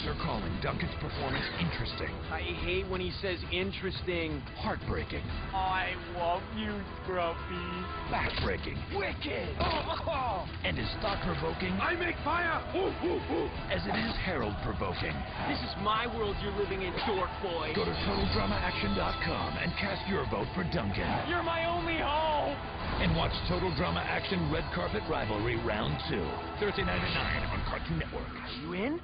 critics are calling Duncan's performance interesting, I hate when he says interesting. heartbreaking, I love you, Grumpy. backbreaking, Wicked. Oh, and as thought-provoking I make fire. Ooh, ooh, ooh. as it is Herald-provoking. This is my world you're living in, dork boy. Go to TotalDramaAction.com and cast your vote for Duncan. You're my only hope. And watch Total Drama Action Red Carpet Rivalry Round 2. Thursday night at 9 on Cartoon Network. Are you in?